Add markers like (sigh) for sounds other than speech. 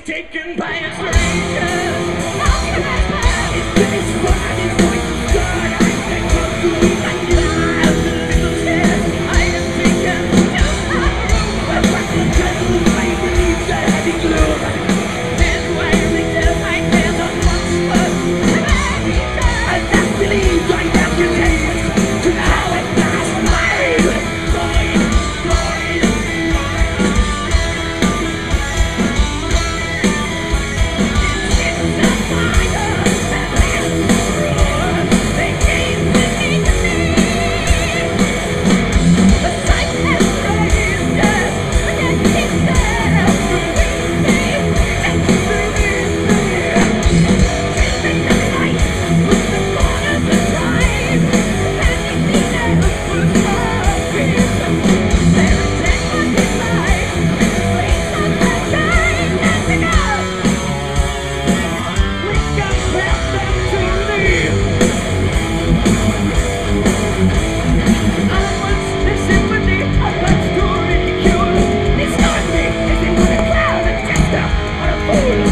taken by a slave. Oh, (laughs)